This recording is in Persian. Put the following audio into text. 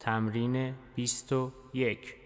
تمرین 21